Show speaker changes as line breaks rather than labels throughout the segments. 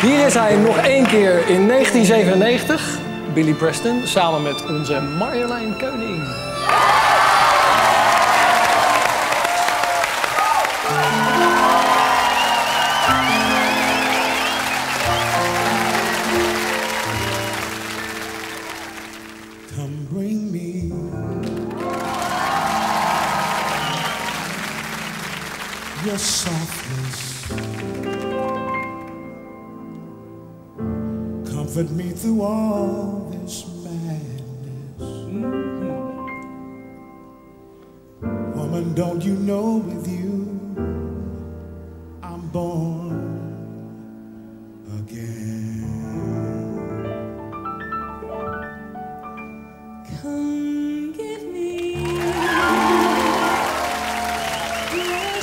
Hier is hij nog één keer in 1997. Billy Preston samen met onze Marjolein
softness. Comfort me through all this madness. Woman, don't you know with you I'm born again?
Come give me your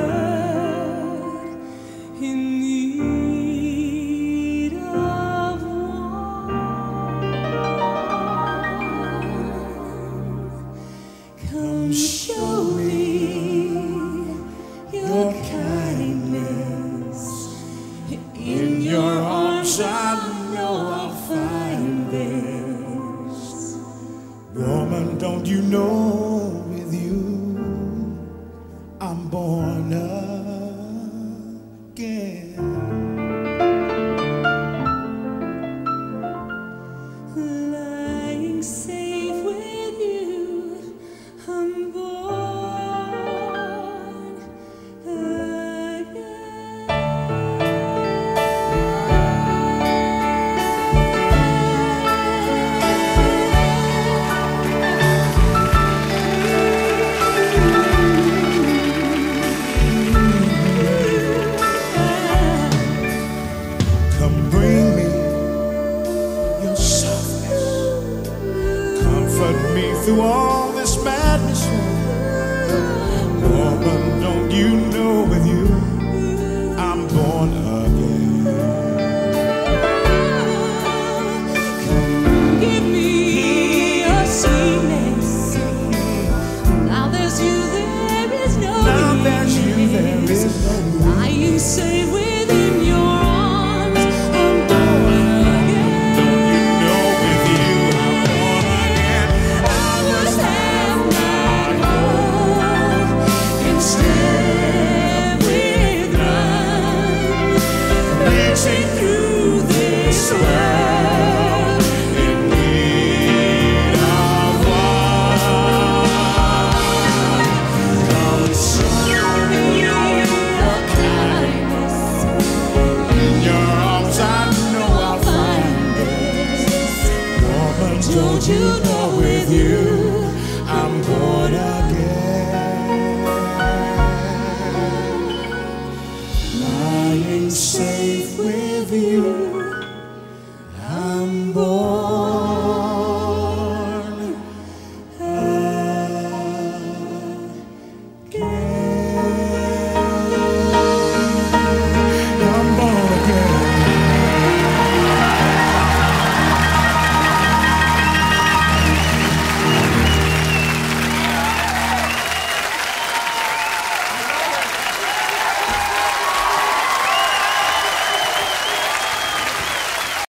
Come show me your kindness. In your arms, I know I'll find this.
woman, don't you know through all this madness. Woman,
don't you know with you
I'm born again. Lying safe with you.